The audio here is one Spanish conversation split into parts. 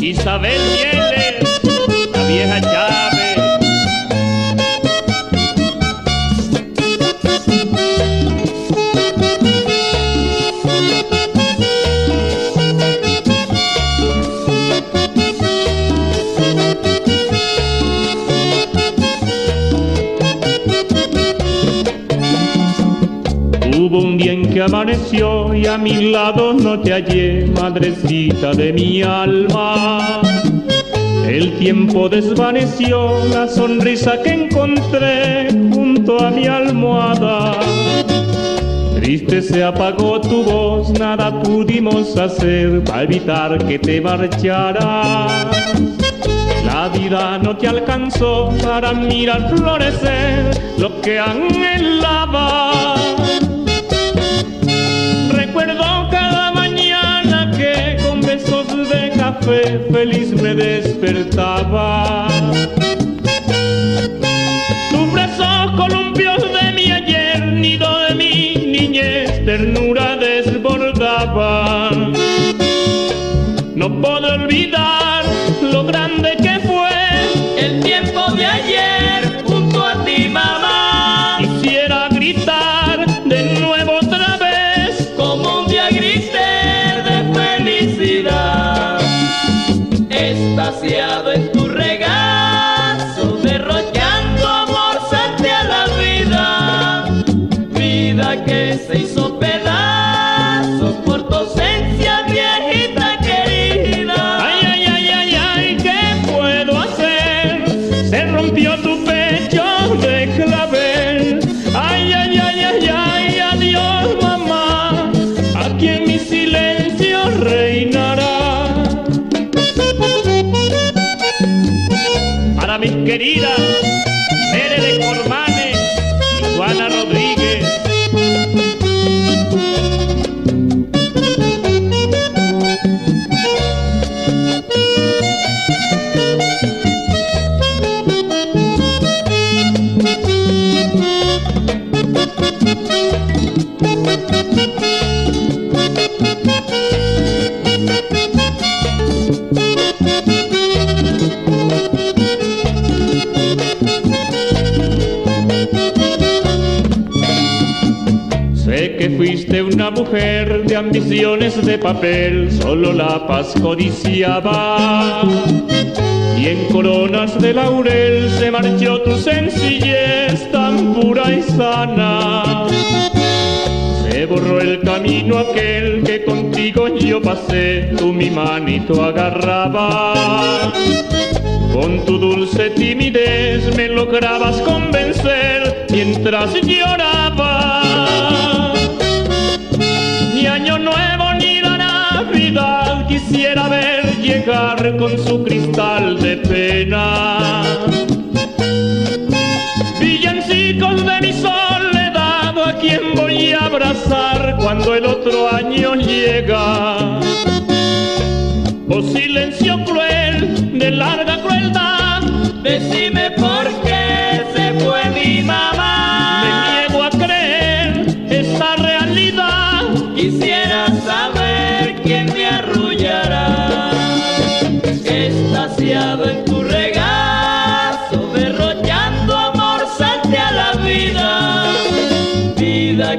Isabel Mieles, la vieja llave. Amaneció y a mi lado no te hallé, madrecita de mi alma. El tiempo desvaneció la sonrisa que encontré junto a mi almohada. Triste se apagó tu voz, nada pudimos hacer para evitar que te marcharas. La vida no te alcanzó para mirar florecer lo que anhelaba. Despertaba. Tus brazos columpios de mi ayer, nido de mi niñez, ternura desbordaba. No puedo olvidar lo grande que fue El tiempo de ayer demasiado. Mis queridas, mujer de ambiciones de papel, solo la paz codiciaba. Y en coronas de laurel se marchó tu sencillez tan pura y sana. Se borró el camino aquel que contigo yo pasé, tú mi manito agarraba. Con tu dulce timidez me lograbas convencer mientras lloraba. Quisiera ver llegar con su cristal de pena. Villancicos de mi soledad, a quien voy a abrazar cuando el otro año llega. Oh silencio cruel, de larga crueldad, Decime por qué se fue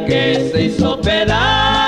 que se hizo pedazos